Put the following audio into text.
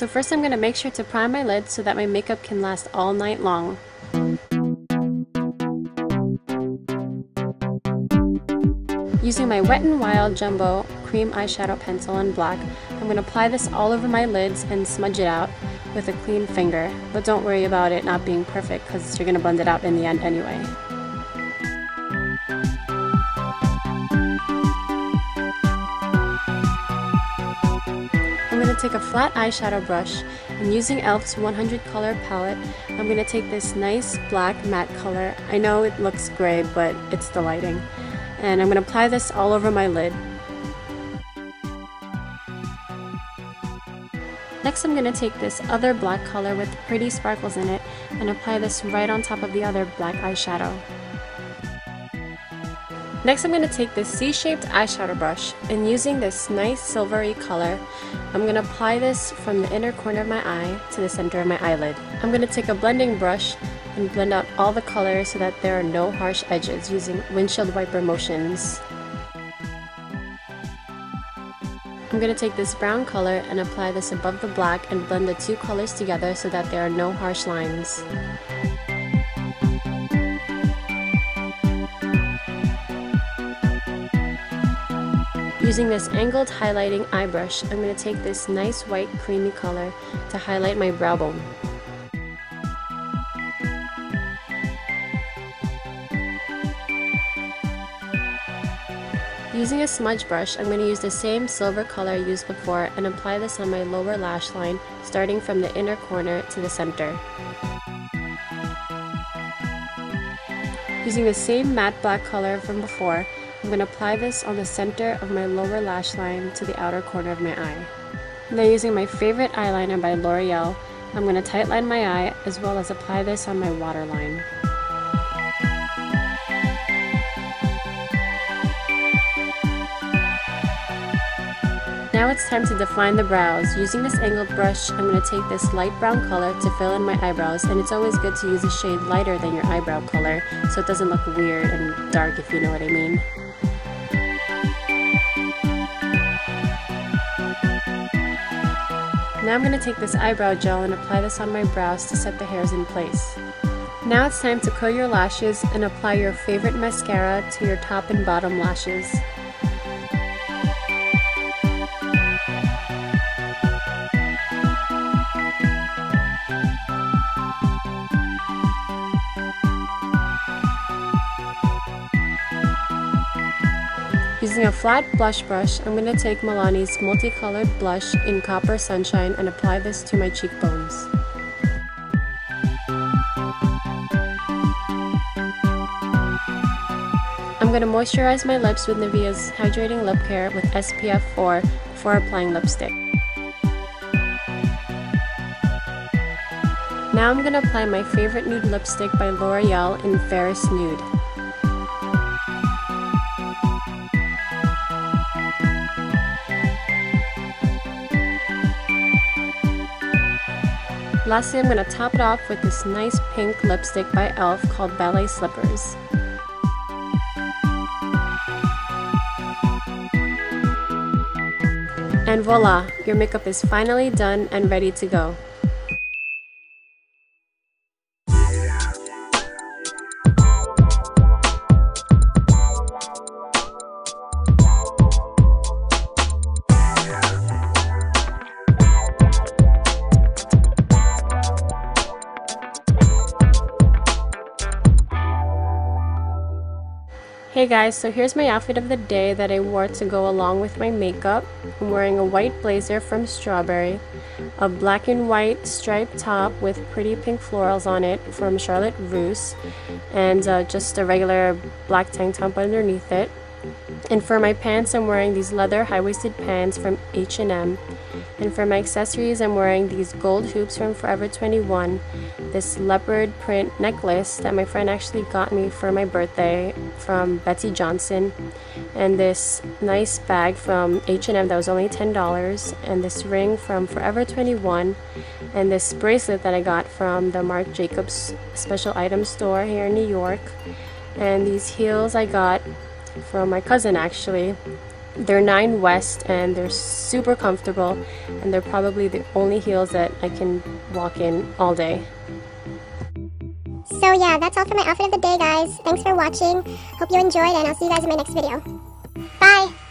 So first I'm going to make sure to prime my lid so that my makeup can last all night long. Using my Wet n Wild Jumbo Cream Eyeshadow Pencil in black, I'm going to apply this all over my lids and smudge it out with a clean finger. But don't worry about it not being perfect because you're going to blend it out in the end anyway. Take a flat eyeshadow brush and using e.l.f.'s 100 color palette, I'm going to take this nice black matte color. I know it looks gray, but it's the lighting. And I'm going to apply this all over my lid. Next I'm going to take this other black color with pretty sparkles in it and apply this right on top of the other black eyeshadow. Next I'm going to take this C-shaped eyeshadow brush and using this nice silvery color, I'm going to apply this from the inner corner of my eye to the center of my eyelid. I'm going to take a blending brush and blend out all the colors so that there are no harsh edges using windshield wiper motions. I'm going to take this brown color and apply this above the black and blend the two colors together so that there are no harsh lines. Using this angled highlighting eye brush, I'm going to take this nice white creamy color to highlight my brow bone. Using a smudge brush, I'm going to use the same silver color I used before and apply this on my lower lash line, starting from the inner corner to the center. Using the same matte black color from before, I'm going to apply this on the center of my lower lash line to the outer corner of my eye. Now using my favorite eyeliner by L'Oreal, I'm going to tightline my eye as well as apply this on my waterline. Now it's time to define the brows. Using this angled brush, I'm going to take this light brown color to fill in my eyebrows and it's always good to use a shade lighter than your eyebrow color so it doesn't look weird and dark if you know what I mean. Now I'm going to take this eyebrow gel and apply this on my brows to set the hairs in place. Now it's time to curl your lashes and apply your favorite mascara to your top and bottom lashes. Using a flat blush brush, I'm going to take Milani's multicolored blush in Copper Sunshine and apply this to my cheekbones. I'm going to moisturize my lips with Nivea's Hydrating Lip Care with SPF 4 before applying lipstick. Now I'm going to apply my favorite nude lipstick by L'Oreal in Fairest Nude. Lastly, I'm going to top it off with this nice pink lipstick by e.l.f. called Ballet Slippers. And voila, your makeup is finally done and ready to go. Hey guys, so here's my outfit of the day that I wore to go along with my makeup. I'm wearing a white blazer from Strawberry, a black and white striped top with pretty pink florals on it from Charlotte Russe, and uh, just a regular black tank top underneath it. And for my pants, I'm wearing these leather high-waisted pants from H&M. And for my accessories, I'm wearing these gold hoops from Forever 21, this leopard print necklace that my friend actually got me for my birthday from Betsey Johnson, and this nice bag from H&M that was only $10, and this ring from Forever 21, and this bracelet that I got from the Marc Jacobs special item store here in New York, and these heels I got from my cousin actually They're 9 West and they're super comfortable and they're probably the only heels that I can walk in all day. So yeah, that's all for my outfit of the day, guys. Thanks for watching. Hope you enjoyed, and I'll see you guys in my next video. Bye!